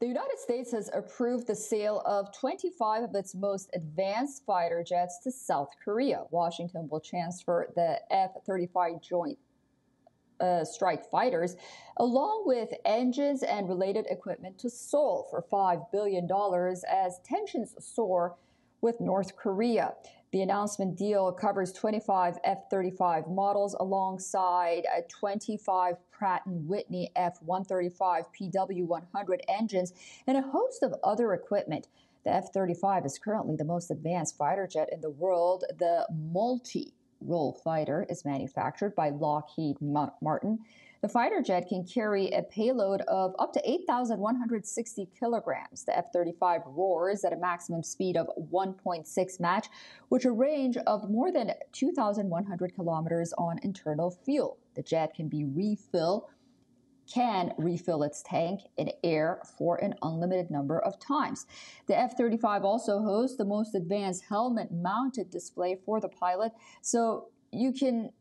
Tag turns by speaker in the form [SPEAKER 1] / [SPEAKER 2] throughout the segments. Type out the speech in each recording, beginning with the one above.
[SPEAKER 1] The United States has approved the sale of 25 of its most advanced fighter jets to South Korea. Washington will transfer the F 35 Joint uh, Strike fighters, along with engines and related equipment to Seoul for $5 billion as tensions soar with North Korea. The announcement deal covers 25 F-35 models alongside 25 Pratt & Whitney F-135 PW100 engines and a host of other equipment. The F-35 is currently the most advanced fighter jet in the world. The multi role fighter is manufactured by Lockheed Martin. The fighter jet can carry a payload of up to 8,160 kilograms. The F 35 roars at a maximum speed of 1.6 Mach, which a range of more than 2,100 kilometers on internal fuel. The jet can be refilled can refill its tank in air for an unlimited number of times. The F 35 also hosts the most advanced helmet mounted display for the pilot, so you can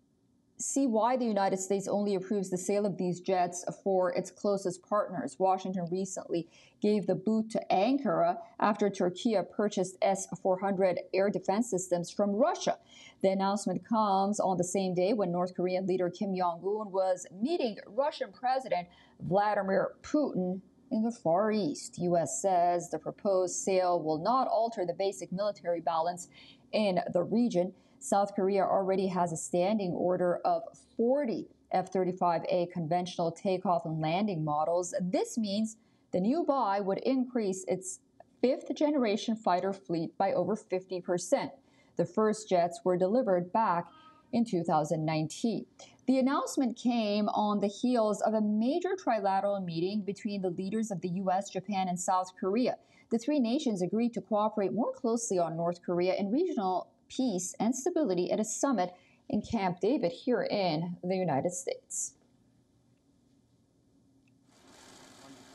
[SPEAKER 1] see why the United States only approves the sale of these jets for its closest partners. Washington recently gave the boot to Ankara after Turkey purchased S 400 air defense systems from Russia. The announcement comes on the same day when North Korean leader Kim Jong un was meeting Russian President Vladimir Putin in the Far East. U.S. says the proposed sale will not alter the basic military balance in the region. South Korea already has a standing order of 40 F 35A conventional takeoff and landing models. This means the new buy would increase its fifth generation fighter fleet by over 50%. The first jets were delivered back in 2019. The announcement came on the heels of a major trilateral meeting between the leaders of the US, Japan, and South Korea. The three nations agreed to cooperate more closely on North Korea and regional peace and stability at a summit in Camp David here in the United States.